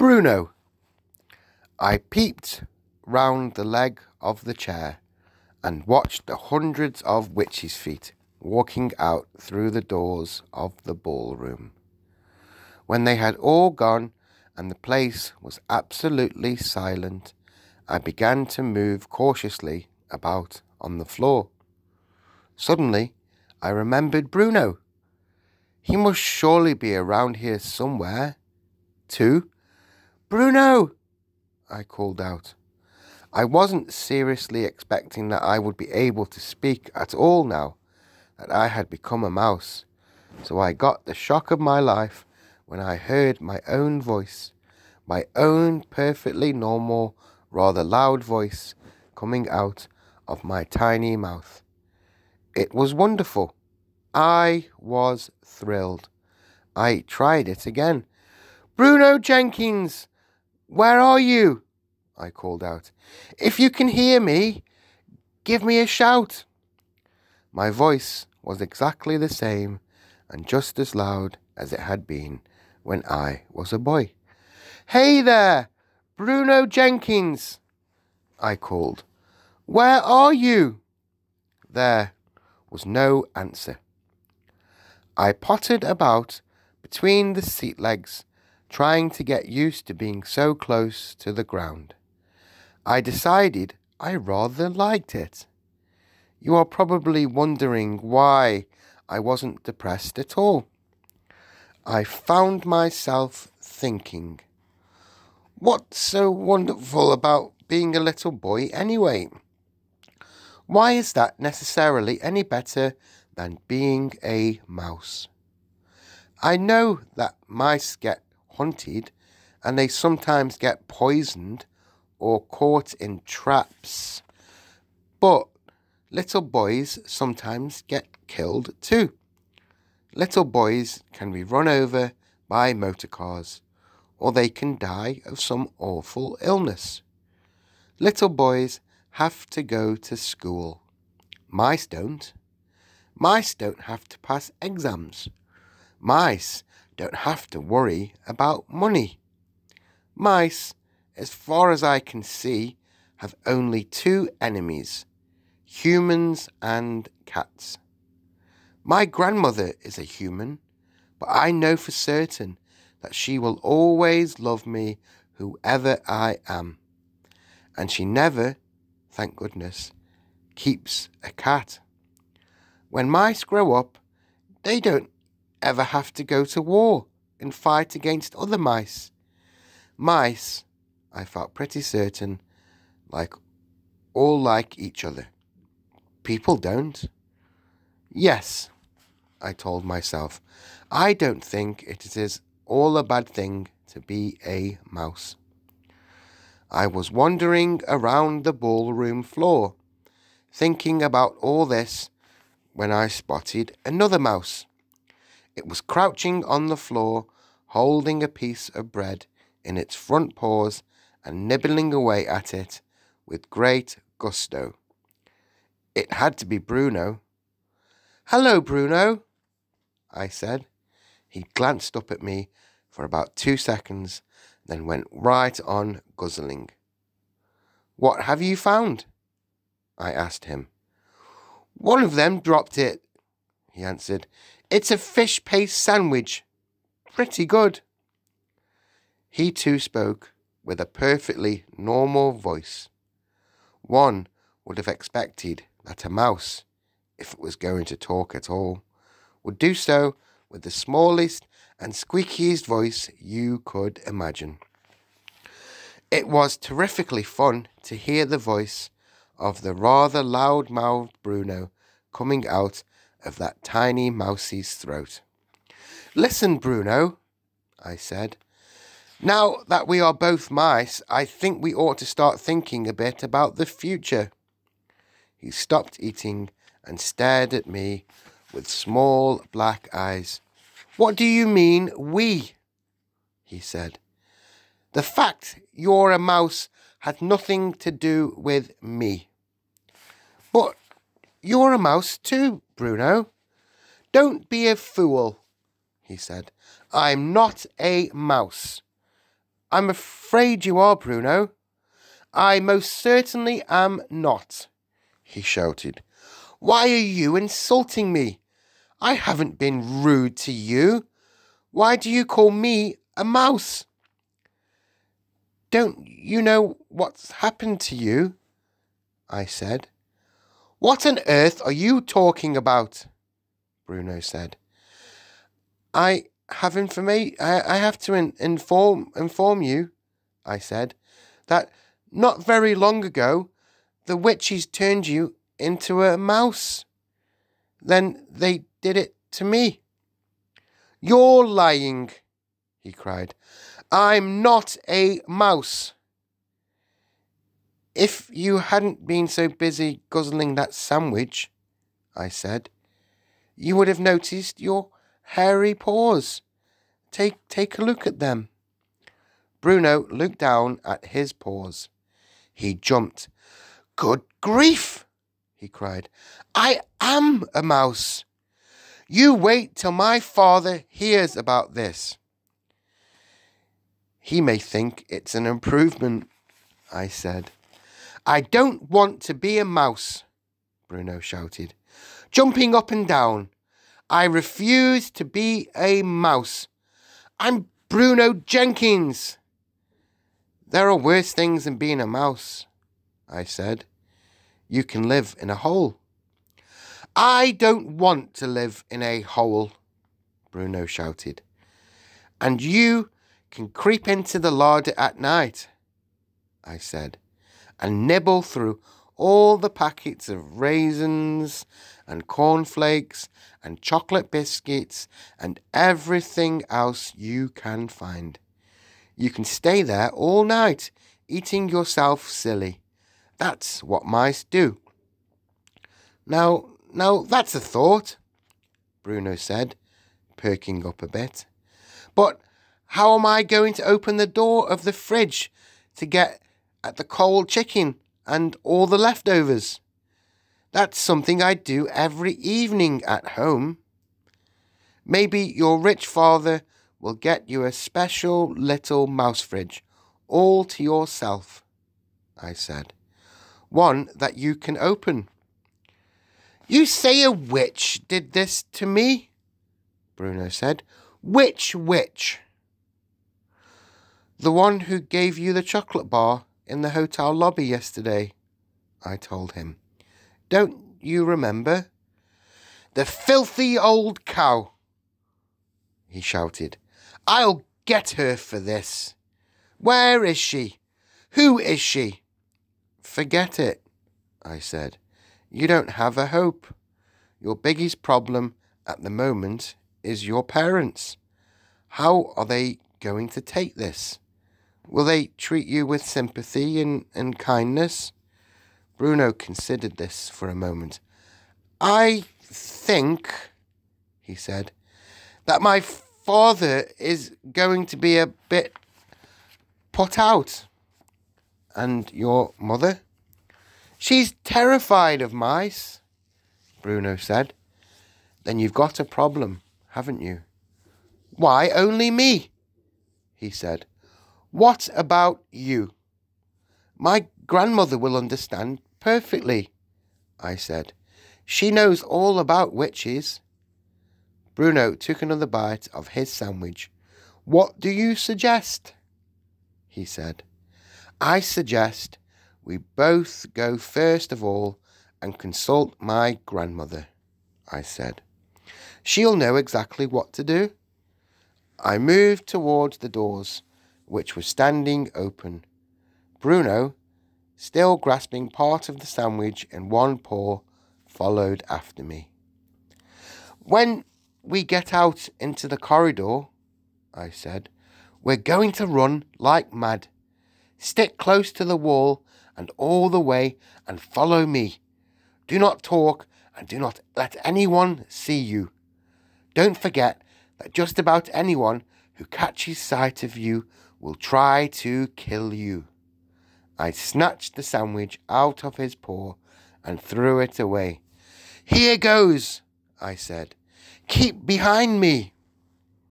Bruno. I peeped round the leg of the chair and watched the hundreds of witches' feet walking out through the doors of the ballroom. When they had all gone and the place was absolutely silent, I began to move cautiously about on the floor. Suddenly, I remembered Bruno. He must surely be around here somewhere. Too. Bruno! I called out. I wasn't seriously expecting that I would be able to speak at all now that I had become a mouse, so I got the shock of my life when I heard my own voice, my own perfectly normal, rather loud voice coming out of my tiny mouth. It was wonderful. I was thrilled. I tried it again. Bruno Jenkins, where are you? I called out. If you can hear me, give me a shout. My voice was exactly the same and just as loud as it had been when I was a boy. Hey there, Bruno Jenkins, I called. Where are you? There was no answer. I pottered about between the seat legs, trying to get used to being so close to the ground. I decided I rather liked it. You are probably wondering why I wasn't depressed at all. I found myself thinking, what's so wonderful about being a little boy anyway? Why is that necessarily any better than being a mouse? I know that mice get hunted and they sometimes get poisoned or caught in traps. But little boys sometimes get killed too. Little boys can be run over by motor cars, or they can die of some awful illness. Little boys have to go to school. Mice don't. Mice don't have to pass exams. Mice don't have to worry about money. Mice as far as I can see, have only two enemies humans and cats. My grandmother is a human, but I know for certain that she will always love me, whoever I am. And she never, thank goodness, keeps a cat. When mice grow up, they don't ever have to go to war and fight against other mice. Mice I felt pretty certain, like all like each other. People don't. Yes, I told myself, I don't think it is all a bad thing to be a mouse. I was wandering around the ballroom floor, thinking about all this, when I spotted another mouse. It was crouching on the floor, holding a piece of bread in its front paws and nibbling away at it with great gusto. It had to be Bruno. Hello, Bruno, I said. He glanced up at me for about two seconds, then went right on guzzling. What have you found? I asked him. One of them dropped it, he answered. It's a fish paste sandwich. Pretty good. He too spoke with a perfectly normal voice. One would have expected that a mouse, if it was going to talk at all, would do so with the smallest and squeakiest voice you could imagine. It was terrifically fun to hear the voice of the rather loud mouthed Bruno coming out of that tiny mousie's throat. Listen, Bruno, I said, now that we are both mice, I think we ought to start thinking a bit about the future. He stopped eating and stared at me with small black eyes. What do you mean, we? he said. The fact you're a mouse had nothing to do with me. You're a mouse too, Bruno. Don't be a fool, he said. I'm not a mouse. I'm afraid you are, Bruno. I most certainly am not, he shouted. Why are you insulting me? I haven't been rude to you. Why do you call me a mouse? Don't you know what's happened to you? I said. What on earth are you talking about? Bruno said. I have informa- I, I have to in- inform inform you, I said, that not very long ago the witches turned you into a mouse. Then they did it to me. You're lying, he cried. I'm not a mouse. If you hadn't been so busy guzzling that sandwich, I said, you would have noticed your hairy paws. Take, take a look at them. Bruno looked down at his paws. He jumped. Good grief! he cried. I am a mouse. You wait till my father hears about this. He may think it's an improvement, I said. I don't want to be a mouse, Bruno shouted, jumping up and down. I refuse to be a mouse. I'm Bruno Jenkins. There are worse things than being a mouse, I said. You can live in a hole. I don't want to live in a hole, Bruno shouted. And you can creep into the larder at night, I said, and nibble through all the packets of raisins and cornflakes and chocolate biscuits and everything else you can find. You can stay there all night, eating yourself silly. That's what mice do. Now, now that's a thought, Bruno said, perking up a bit. But how am I going to open the door of the fridge to get at the cold chicken and all the leftovers? That's something I do every evening at home. Maybe your rich father will get you a special little mouse fridge all to yourself, I said. One that you can open. You say a witch did this to me? Bruno said. Which witch? The one who gave you the chocolate bar in the hotel lobby yesterday, I told him. Don't you remember? The filthy old cow, he shouted. I'll get her for this. Where is she? Who is she? Forget it, I said. You don't have a hope. Your biggest problem at the moment is your parents. How are they going to take this? Will they treat you with sympathy and, and kindness? Bruno considered this for a moment. I think, he said, that my father is going to be a bit put out. And your mother? She's terrified of mice, Bruno said. Then you've got a problem, haven't you? Why only me? he said. What about you? My grandmother will understand perfectly, I said. She knows all about witches. Bruno took another bite of his sandwich. What do you suggest? he said. I suggest we both go first of all and consult my grandmother, I said. She'll know exactly what to do. I moved towards the doors, which was standing open. Bruno, still grasping part of the sandwich in one paw, followed after me. When we get out into the corridor, I said, we're going to run like mad. Stick close to the wall and all the way and follow me. Do not talk and do not let anyone see you. Don't forget that just about anyone who catches sight of you will try to kill you. I snatched the sandwich out of his paw and threw it away. Here goes, I said. Keep behind me.